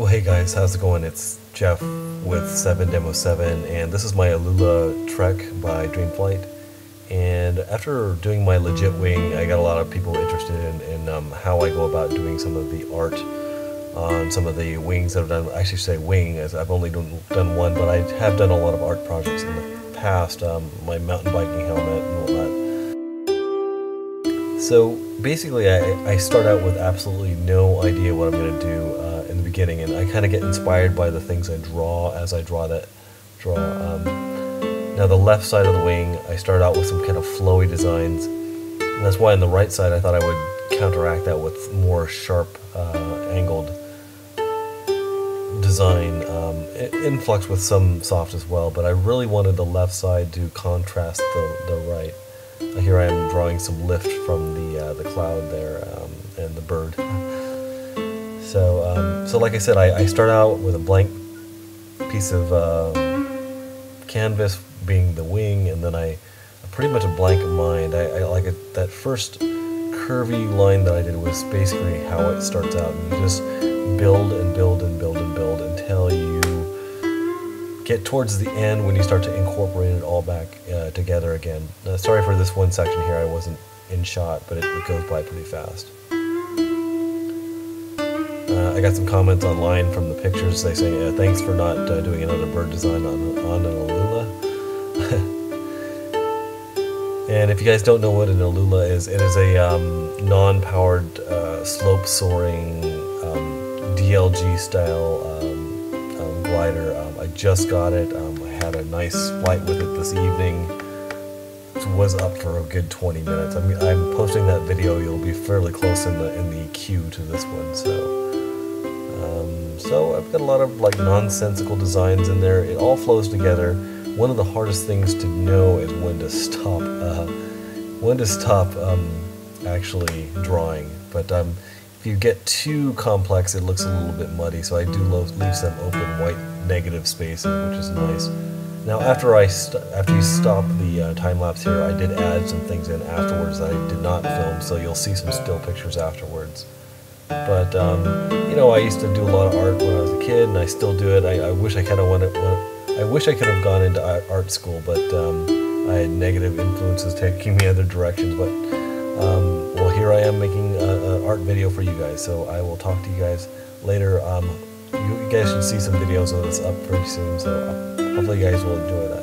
Well, hey guys, how's it going? It's Jeff with 7 Demo 7, and this is my Alula Trek by Dreamflight. And after doing my legit wing, I got a lot of people interested in, in um, how I go about doing some of the art on some of the wings that I've done. I should say wing, as I've only done, done one, but I have done a lot of art projects in the past, um, my mountain biking helmet and whatnot. So basically, I, I start out with absolutely no idea what I'm going to do uh, in I kind of get inspired by the things I draw as I draw that draw. Um, now the left side of the wing, I start out with some kind of flowy designs, and that's why on the right side I thought I would counteract that with more sharp, uh, angled design, um, influx with some soft as well, but I really wanted the left side to contrast the, the right. Here I am drawing some lift from the uh, the cloud there um, and the bird. So, um, so like I said, I, I, start out with a blank piece of uh, canvas being the wing, and then I pretty much a blank mind. I, I like it, that first curvy line that I did was basically how it starts out, and you just build and build and build and build until you get towards the end when you start to incorporate it all back uh, together again. Uh, sorry for this one section here, I wasn't in shot, but it, it goes by pretty fast. I got some comments online from the pictures. They say, "Thanks for not uh, doing another bird design on on an Alula." and if you guys don't know what an Alula is, it is a um, non-powered uh, slope soaring um, DLG style um, um, glider. Um, I just got it. Um, I had a nice flight with it this evening. It was up for a good 20 minutes. I mean, I'm posting that video. You'll be fairly close in the in the queue to this one. So. Got a lot of like nonsensical designs in there. It all flows together. One of the hardest things to know is when to stop, uh, when to stop um, actually drawing. But um, if you get too complex, it looks a little bit muddy. So I do leave some open white negative spaces, which is nice. Now after I after you stop the uh, time lapse here, I did add some things in afterwards that I did not film. So you'll see some still pictures afterwards. But um, you know, I used to do a lot of art when I was a kid, and I still do it. I, I wish I kind of wanted. I wish I could have gone into art school, but um, I had negative influences taking me other directions. But um, well, here I am making an art video for you guys. So I will talk to you guys later. Um, you, guys should see some videos of this up pretty soon. So uh, hopefully, you guys will enjoy that.